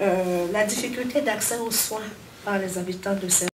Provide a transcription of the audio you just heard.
Euh, la difficulté d'accès aux soins par les habitants de ces